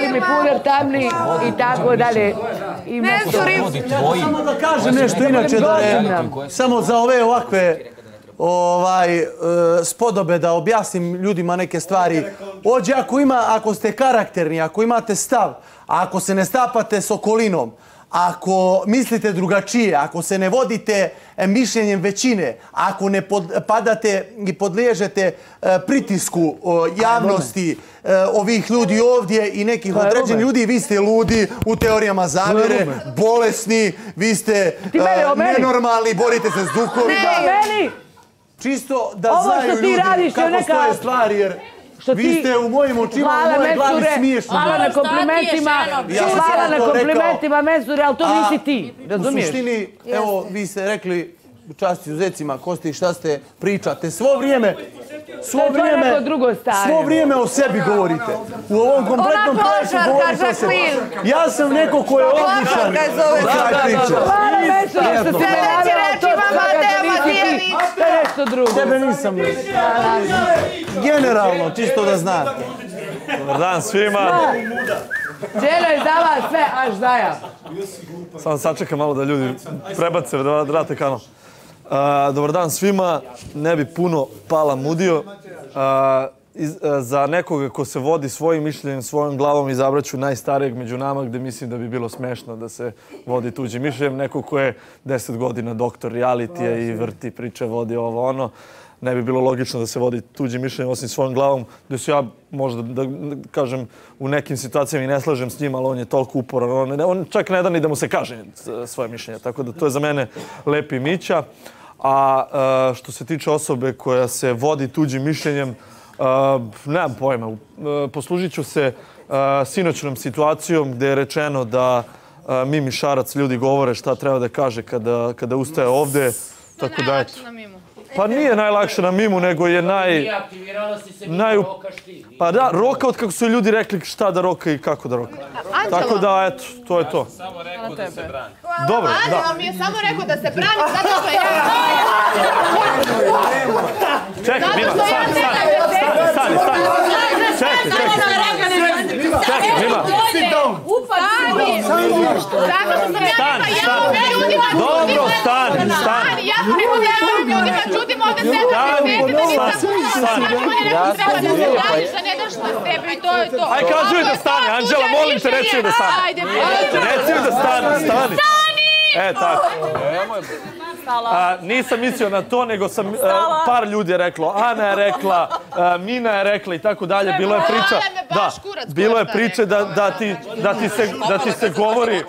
Mali mi puder tamni i tako dalje. I Mensuri. Samo da kažem nešto inače da je, samo za ove ovakve ovaj, e, spodobe da objasnim ljudima neke stvari. Ođe, ako, ima, ako ste karakterni, ako imate stav, ako se ne stapate s okolinom, ako mislite drugačije, ako se ne vodite e, mišljenjem većine, ako ne pod, padate i podliježete e, pritisku o, javnosti e, ovih ljudi ovdje i nekih određenih ljudi, vi ste ludi u teorijama zavere, bolesni, vi ste e, nenormalni, borite se s duhovima. Ne, meni! Čisto da Ovo znaju ljudi kako stoje stvari, jer Što vi ti- ste u mojim očima, u mojoj glavi smiješni. hvala na komplimentima, Ja hvala na komplimentima, Mensure, ali to A, nisi ti, U razumiješ? suštini, evo, vi ste rekli, časti uzecima, Kosti, šta ste pričate, svo vrijeme, svo vrijeme, drugo svo vrijeme o sebi govorite. U ovom kompletnom projektu košarka, govorite o sebi. Ja sam neko ko je odličan. Da, da, da. Hvala, Mensure, što si me reč to nisi ti, to je nešto drugo. Tebe nisam. Generalno, čisto da znate. Dobar dan svima. Ženo je za vas sve, až zaja. Samo sačekam malo da ljudi prebace, da vrate kanal. Uh, dobar dan svima. Ne bi puno pala mudio. Uh, iz, uh, za nekoga ko se vodi svojim mišljenjem, svojom glavom izabraću najstarijeg među nama gdje mislim da bi bilo smešno da se vodi tuđim mišljenjem. Neko ko je 10 godina doktor realitija i vrti priče, vodi ovo ono. Ne bi bilo logično da se vodi tuđim mišljenjem osim svojom glavom, gdje su ja možda da kažem u nekim situacijama i ne slažem s njim, ali on je toliko uporan. On, on čak ne da ni da mu se kaže e, svoje mišljenje. Tako da to je za mene lepi Mića. A e, što se tiče osobe koja se vodi tuđim mišljenjem, Uh, nemam pojma. Uh, poslužit ću se uh, sinoćnom situacijom gdje je rečeno da uh, Mimi Šarac ljudi govore šta treba da kaže kada, kada ustaje ovde. Tako da, eto. Pa nije najlakše na Mimu, nego je naj... Naj... Pa da, roka od kako su ljudi rekli šta da roka i kako da roka. Tako da, eto, to je to. Samo rekao da se brani. Dobro, da. Anđela mi je samo rekao da se brani zato što ja... Čekaj, Mima, Zato što ja stani, ne stani, stani, stani. Čekaj, čekaj. Čekaj, Mima. Stani! Zato što sam ja Stani, rekla, ja stani. ovdje ljudima Dobro, stani, stani. Stani, ja sam rekla da ja ovdje ljudima čudim ovdje sve da Stani, me sveti da nisam stani, stani. Treba da se braniš, da ne daš na sebe i to je to. Aj, kaži joj da stane, Anđela, molim te, reci joj da stane. Ajde, Reci joj da stane, stani. E, tako. A, nisam mislio na to, nego sam e, par ljudi je reklo. Ana je rekla, e, Mina je rekla i tako dalje. Bilo je priča. Da, bilo je priče da, da, ti, da, ti se, da ti se govori,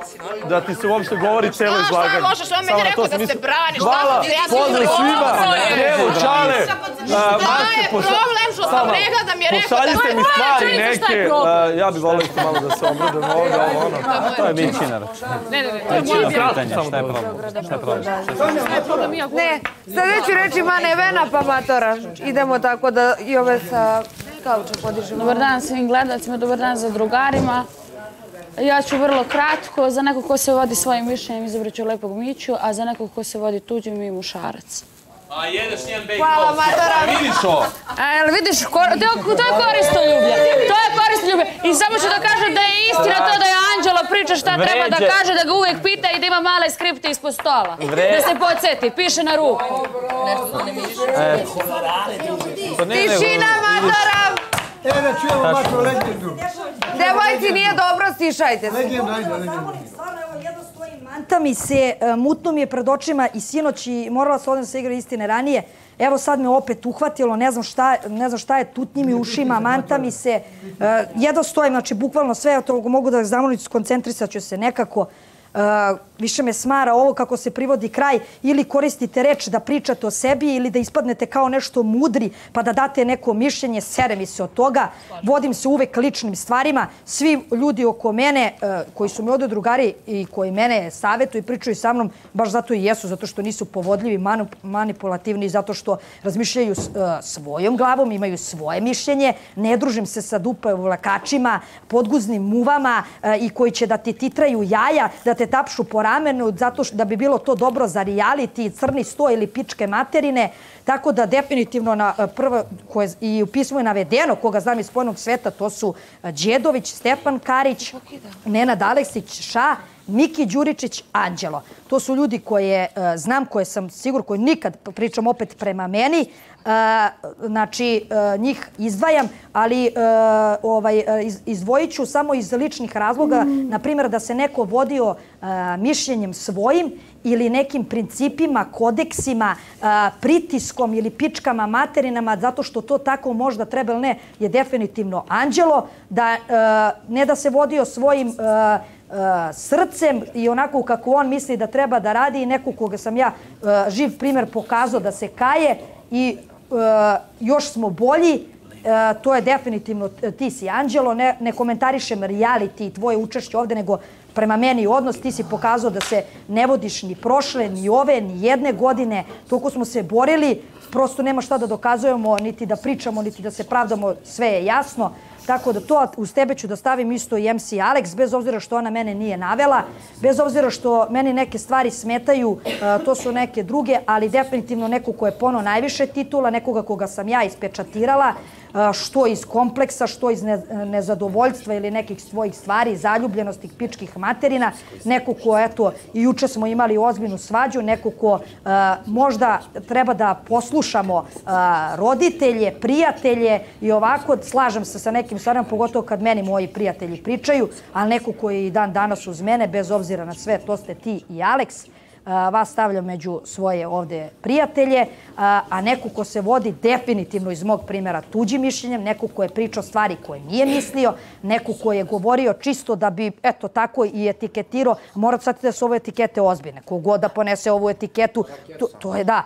da ti se uopšte govori celo Znaš šta je izlaganje. loše, što on meni rekao da se braniš, Hvala, pozdrav svima. je- Evo, čale. Šta je problem što sam rekla da mi je rekao da... Pošaljite mi stvari šta je neke. e, ja bih volio isto malo da se obradem ovdje, ovo ono. To je Mićina rač. Ne, ne, ne, to je moje Pitanje, šta je problem? Šta je problem? Ne, sljedeći reč ima Nevena pa Matora. Idemo tako da i ove sa kauča podižemo. Dobar dan svim gledalcima, dobar dan za drugarima. Ja ću vrlo kratko, za nekog ko se vodi svojim mišljenjem izabrat ću lepog Miću, a za nekog ko se vodi tuđim mi mušarac. A jedeš njen bake Hvala, Matora. Vidiš ovo? A jel vidiš, to, to je koristoljublje. To je koristoljublje. I samo ću da kažem da je istina to da je Anđela priča šta treba da kaže, da ga uvijek pita i da ima male skripte ispod stola. Da se podsjeti, piše na ruku. Pa Tišina, Matora! E, da čujemo makro legendu. Devojci, nije dobro, stišajte se. Legenda, ajde, legenda. Stojim, manta mi se, e, mutno mi je pred očima i sinoć i morala se igra istine ranije. Evo sad me opet uhvatilo, ne znam šta, ne znam šta je tutnji mi ušima, manta mi se. Eh, uh, jedno stojim, znači bukvalno sve, to mogu da zamolim, skoncentrisat ću se nekako. Uh, E, više me smara ovo kako se privodi kraj ili koristite reč da pričate o sebi ili da ispadnete kao nešto mudri pa da date neko mišljenje, sere mi se od toga. Vodim se uvek ličnim stvarima. Svi ljudi oko mene e, koji su mi ovdje drugari i koji mene savjetuju i pričaju sa mnom, baš zato i jesu, zato što nisu povodljivi, manipulativni, zato što razmišljaju e, svojom glavom, imaju svoje mišljenje, ne družim se sa dupe vlakačima, podguznim muvama i koji će da ti titraju jaja, da te te tapšu po ramenu zato što da bi bilo to dobro za reality, crni sto ili pičke materine. Tako da definitivno na e, prvo, koje i u pismu je navedeno, koga znam iz spojnog sveta, to su e, Đedović, Stefan Karić, Nenad Aleksić, Ša, Miki Đuričić, Anđelo. To su ljudi koje e, znam, koje sam sigur, koji nikad pričam opet prema meni, znači njih izdvajam, ali ovaj, izdvojit ću samo iz ličnih razloga, na primjer da se neko vodio mišljenjem svojim ili nekim principima, kodeksima, pritiskom ili pičkama materinama, zato što to tako možda treba ili ne, je definitivno Anđelo, da ne da se vodio svojim srcem i onako kako on misli da treba da radi i neku koga sam ja e, živ primjer pokazao da se kaje i e, još smo bolji, e, to je definitivno ti si Anđelo, ne, ne komentarišem reality i tvoje učešće ovde, nego prema meni odnos, ti si pokazao da se ne vodiš ni prošle, ni ove, ni jedne godine, toliko smo se borili, prosto nema šta da dokazujemo, niti da pričamo, niti da se pravdamo, sve je jasno. Tako da to uz tebe ću da stavim isto i MC Alex, bez obzira što ona mene nije navela, bez obzira što meni neke stvari smetaju, e, to su neke druge, ali definitivno neko ko je pono najviše titula, nekoga koga sam ja ispečatirala, što iz kompleksa, što iz nezadovoljstva ili nekih svojih stvari, zaljubljenosti pičkih materina, neko ko, eto, i juče smo imali ozbiljnu svađu, neko ko možda treba da poslušamo roditelje, prijatelje i ovako, slažem se sa nekim stvarima, pogotovo kad meni moji prijatelji pričaju, ali neko koji je i dan danas uz mene, bez obzira na sve, to ste ti i Aleks, vas stavljam među svoje ovde prijatelje, a neko ko se vodi definitivno iz mog primjera tuđim mišljenjem, neko ko je pričao stvari koje nije mislio, neko ko je govorio čisto da bi, eto, tako i etiketirao, morate shvatiti da su ove etikete ozbiljne. Kogod da ponese ovu etiketu, to, to je da,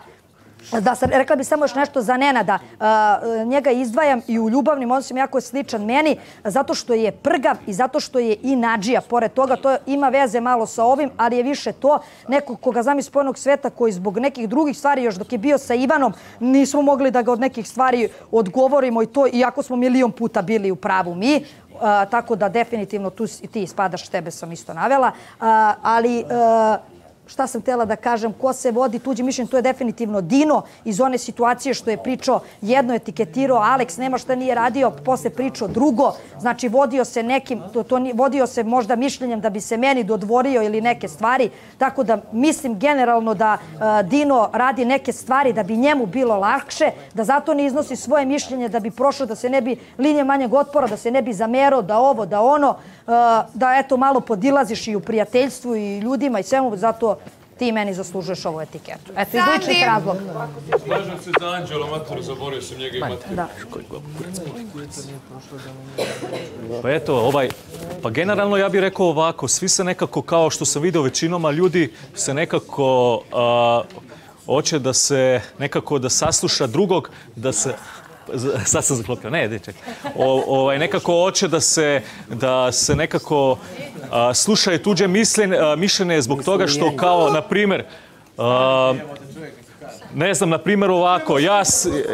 E, da sam rekla bi samo još nešto za Nenada. E, njega izdvajam i u ljubavnim odnosima jako je sličan meni zato što je prgav i zato što je i nađija. Pored toga to ima veze malo sa ovim, ali je više to neko koga znam iz spojenog sveta koji zbog nekih drugih stvari još dok je bio sa Ivanom nismo mogli da ga od nekih stvari odgovorimo i to iako smo milion puta bili u pravu mi. E, tako da definitivno tu ti spadaš, tebe sam isto navela. ali šta sam tela da kažem, ko se vodi tuđi mišljenje, to je definitivno Dino iz one situacije što je pričao jedno etiketirao, Alex nema šta nije radio, posle pričao drugo, znači vodio se nekim, to, to, vodio se možda mišljenjem da bi se meni dodvorio ili neke stvari, tako da mislim generalno da uh, Dino radi neke stvari da bi njemu bilo lakše, da zato ne iznosi svoje mišljenje da bi prošlo, da se ne bi linije manjeg otpora, da se ne bi zamerao, da ovo, da ono, uh, da eto malo podilaziš i u prijateljstvu i ljudima i svemu, zato ti meni zaslužuješ ovu etiketu. Eto, iz ličnih razloga. Slažem se za Anđela Matoru, zaborio sam njega i Matoru. Da. Pa eto, ovaj, pa generalno ja bih rekao ovako, svi se nekako, kao što sam vidio većinoma ljudi, se nekako a, hoće da se nekako da sasluša drugog, da se sad sam zaklopio, ne, ne, čekaj. Ovaj, nekako hoće da se, da se nekako a, slušaju tuđe mislen, a, mišljene zbog toga što kao, na primjer, a, ne znam, na primjer ovako, ja,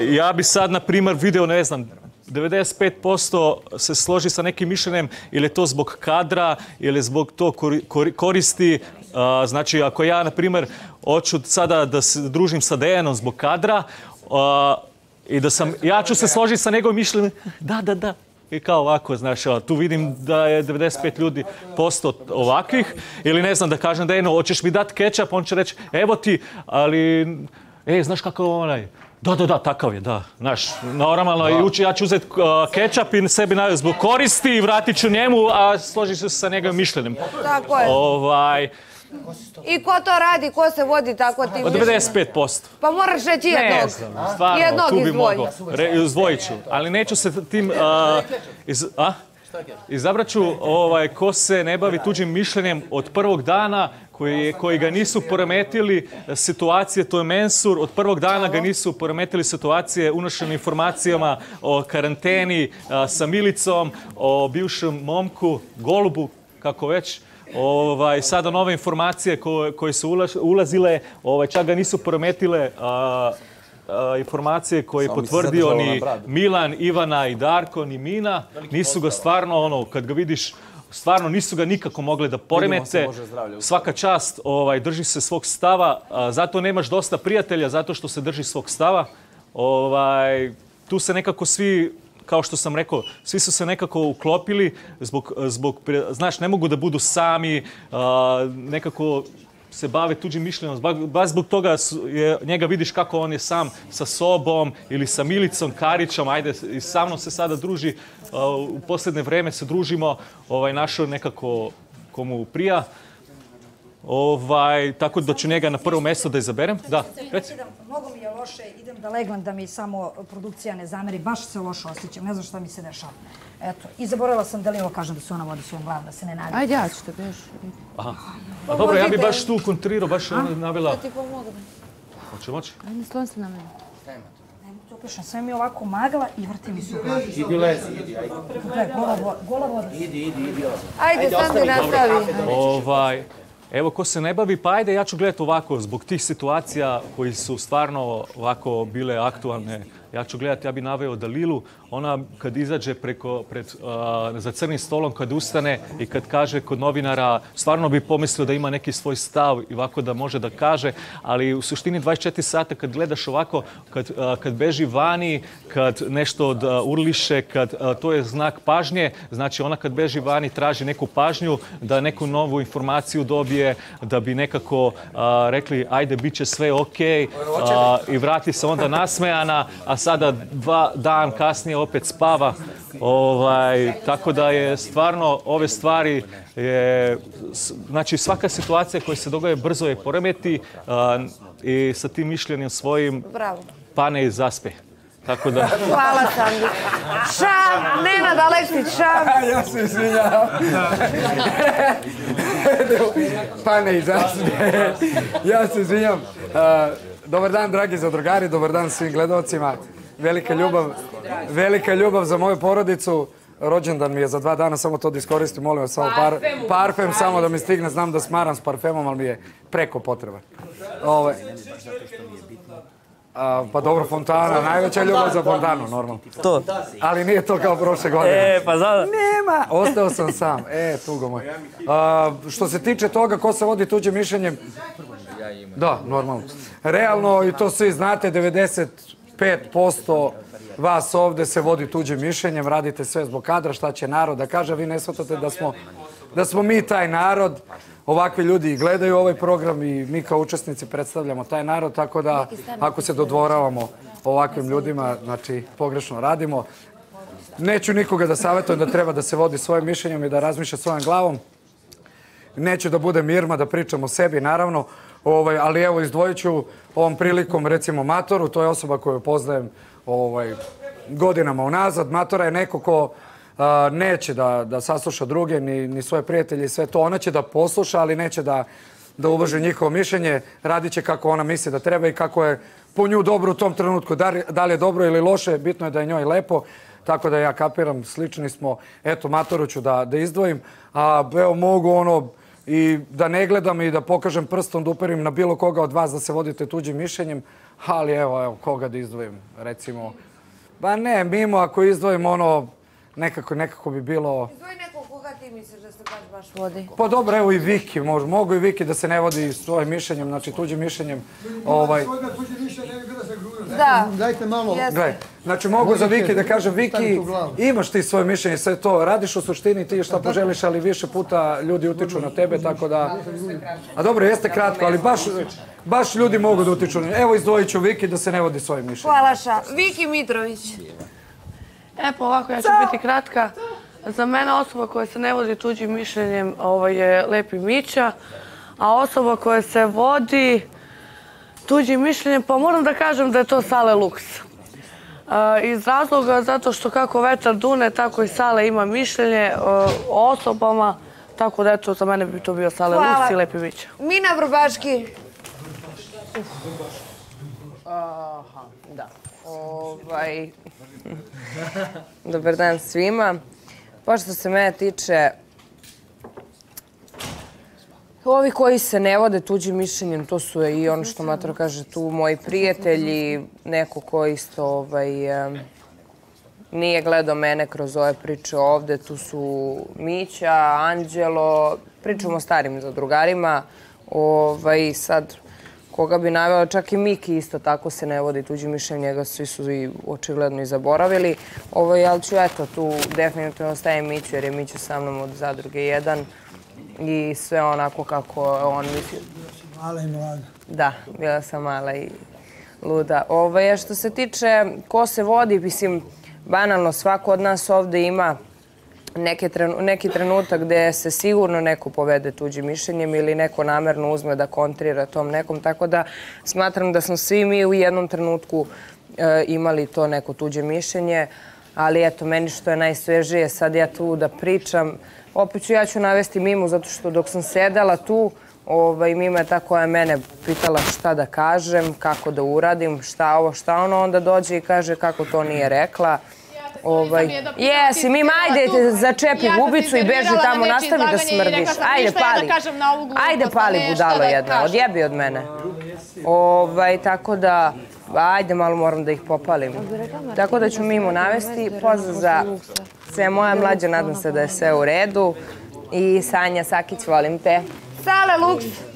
ja bi sad, na primjer, video, ne znam, 95% se složi sa nekim mišljenjem ili je to zbog kadra ili zbog to koristi. Znači, ako ja, na primjer, hoću sada da se družim sa Dejanom zbog kadra, I da sam, ja ću se složiti sa njegovim mišljenjem. Da, da, da. I kao ovako, znaš, tu vidim da je 95 ljudi posto ovakvih. Ili ne znam, da kažem da jedno, hoćeš mi dati kečap, on će reći, evo ti, ali, ej, znaš kako onaj, Da, da, da, takav je, da. Znaš, normalno, i uči, ja ću uzeti uh, kečap i sebi najavio zbog koristi i vratit ću njemu, a složit se sa njegovim mišljenjem. Tako je. Ovaj, I ko to radi, ko se vodi tako tim Od 95%. Pa moraš reći jednog. Ne znam, stvarno, jednog tu bi mogao. Re, izdvojit ću, ali neću se tim... Uh, iz, a? Izabrat ću ovaj, ko se ne bavi tuđim mišljenjem od prvog dana, koji, koji ga nisu poremetili situacije, to je Mensur, od prvog dana ga nisu poremetili situacije unošenim informacijama o karanteni sa Milicom, o bivšem momku, Golubu, kako već, ovaj, sada nove informacije koje, koje su ulazile, ovaj, čak ga nisu prometile a, a, informacije koje je potvrdio ni Milan, Ivana i Darko, ni Mina. Nisu ga stvarno, ono, kad ga vidiš, stvarno nisu ga nikako mogli da poremete. Svaka čast, ovaj, drži se svog stava, a, zato nemaš dosta prijatelja, zato što se drži svog stava. Ovaj, tu se nekako svi kao što sam rekao, svi su se nekako uklopili zbog, zbog znaš, ne mogu da budu sami, a, nekako se bave tuđim mišljenom, Baš zbog toga je, njega vidiš kako on je sam sa sobom ili sa Milicom Karićom, ajde, i sa mnom se sada druži, uh, u posljedne vreme se družimo, ovaj, našao nekako komu prija. Ovaj, tako da ću njega na prvo mjesto da izaberem. Da, reci. Mogu mi loše, idem da legnem da mi samo produkcija ne zameri, baš se loše osjećam, ne znam šta mi se dešava. Eto, i zaboravila sam da li ovo kažem da se ona vodi svojom glavom, da se ne navi. Ajde, ja ću te beš. Aha. A dobro, ja bi baš tu kontrirao, baš ona navela... Da ti pomogam. Hoće moći? Ajde, slon se na mene. Ne mogu ti opišem, sve mi je ovako magla i vrti mi se u glavi. Idi lezi, idi, ajde. Gola, vo- gola voda. Ajde, Sandi, nastavi. Ovaj, evo, ko se ne bavi, pa ajde, ja ću gledati ovako, zbog tih situacija koji su stvarno ovako bile aktualne. Ja ću gledati, ja bi naveo Dalilu, ona kad izađe preko, pred, uh, za crnim stolom, kad ustane i kad kaže kod novinara, stvarno bi pomislio da ima neki svoj stav i ovako da može da kaže, ali u suštini 24 sata kad gledaš ovako, kad, uh, kad beži vani, kad nešto od urliše, kad uh, to je znak pažnje, znači ona kad beži vani traži neku pažnju, da neku novu informaciju dobije, da bi nekako rekli ajde, bit će sve okej uh, i vrati se onda nasmejana, a sada dva dan kasnije opet spava. Ovaj, tako da je stvarno ove stvari je, znači svaka situacija koja se događa brzo je poremeti a, i sa tim mišljenjem svojim Bravo. pane i zaspe. Tako da, Hvala, Sandi. Šam, Nenad Aleksić, šam. Ja se izvinjavam. Pane i zasne. Ja se izvinjam. Uh, Dobar dan, dragi zadrugari, dobar dan svim gledalcima. Velika ljubav, velika ljubav za moju porodicu. Rođendan mi je za dva dana, samo to da iskoristim, molim vas, samo par, parfem, samo da mi stigne, znam da smaram s parfemom, ali mi je preko potreban. Ove, a, pa dobro, fontana, najveća ljubav za fontanu, normalno. To. Ali nije to kao prošle godine. E, pa zada. Nema, ostao sam sam. E, tugo moj. A, što se tiče toga ko se vodi tuđim mišljenjem, da, normalno. Realno, i to svi znate, 95% vas ovde se vodi tuđim mišljenjem, radite sve zbog kadra, šta će narod da kaže, vi ne shvatate da smo, da smo mi taj narod, ovakvi ljudi gledaju ovaj program i mi kao učesnici predstavljamo taj narod, tako da ako se dodvoravamo ovakvim ljudima, znači pogrešno radimo. Neću nikoga da savjetujem da treba da se vodi svojim mišljenjem i da razmišlja svojom glavom. Neću da budem Irma, da pričam o sebi, naravno, ovaj, ali evo izdvojit ću ovom prilikom, recimo, Matoru, to je osoba koju poznajem ovaj, godinama unazad. Matora je neko ko a, neće da, da sasluša druge, ni, ni svoje prijatelje i sve to. Ona će da posluša, ali neće da, da uvaži njihovo mišljenje. Radit će kako ona misli da treba i kako je po nju dobro u tom trenutku. Da, li- da li je dobro ili loše, bitno je da je njoj lepo. Tako da ja kapiram, slični smo. Eto, Matoru ću da, da izdvojim. A evo mogu ono i da ne gledam i da pokažem prstom, da uperim na bilo koga od vas da se vodite tuđim mišljenjem. Ali evo, evo, koga da izdvojim, recimo. Ba ne, mimo ako izdvojim ono, nekako, nekako bi bilo... Izdvoji nekog koga ti misliš da se baš baš vodi. Pa dobro, evo i Viki, mogu i Viki da se ne vodi svojim mišljenjem, znači tuđim mišljenjem. Ovaj, Da. Dajte malo. Gledaj, znači mogu za Viki da kažem, Viki, imaš ti svoje mišljenje, sve to, radiš u suštini ti šta poželiš, ali više puta ljudi utiču na tebe, tako da... A dobro, jeste kratko, ali baš, baš ljudi mogu da utiču na Evo izdvojit ću Viki da se ne vodi svojim mišljenjem. Hvala ša. Viki Mitrović. E pa ovako, ja ću biti kratka. Za mene osoba koja se ne vodi tuđim mišljenjem ovaj, je Lepi Mića, a osoba koja se vodi tuđim mišljenjem, pa moram da kažem da je to Sale Lux. E, iz razloga zato što kako vetar dune, tako i Sale ima mišljenje e, o osobama, tako da eto, za mene bi to bio Sale Hvala. Lux i Lepi Mića. Mina Vrbaški. Aha, da. Ovaj... Dobar dan svima. Pošto se mene tiče Ovi koji se ne vode tuđim mišljenjem, to su i ono što Mator kaže tu, moji prijatelji, neko ko isto ovaj, nije gledao mene kroz ove priče ovde. Tu su Mića, Anđelo, pričamo o starim zadrugarima. Ovaj, sad, koga bi navjela, čak i Miki isto tako se ne vodi tuđim mišljenjem, njega svi su i očigledno i zaboravili. Ovaj, ali ću eto, tu definitivno stavim Miću, jer je Miću sa mnom od zadruge 1 i sve onako kako on misli. Mala i mlada. Da, bila sam mala i luda. Ovaj, a što se tiče ko se vodi, mislim, banalno, svako od nas ovde ima neke trenu, neki trenutak gde se sigurno neko povede tuđim mišljenjem ili neko namerno uzme da kontrira tom nekom, tako da smatram da smo svi mi u jednom trenutku e, imali to neko tuđe mišljenje, ali eto, meni što je najsvežije, sad ja tu da pričam, opet ću ja ću navesti Mimu, zato što dok sam sedala tu, ovaj, Mima je ta koja je mene pitala šta da kažem, kako da uradim, šta ovo, šta ono, onda dođe i kaže kako to nije rekla. Ovaj, jesi, mi ajde, začepi gubicu i beži tamo, nastavi da smrdiš. Ajde, pali. Ajde, pali budalo jedno, odjebi od mene. Ovaj, tako da, ajde, malo moram da ih popalim. Tako da ću Mimu navesti. Pozdrav za sve moja mlađa, nadam se da je sve u redu. I Sanja Sakić, volim te. Sale, Luks!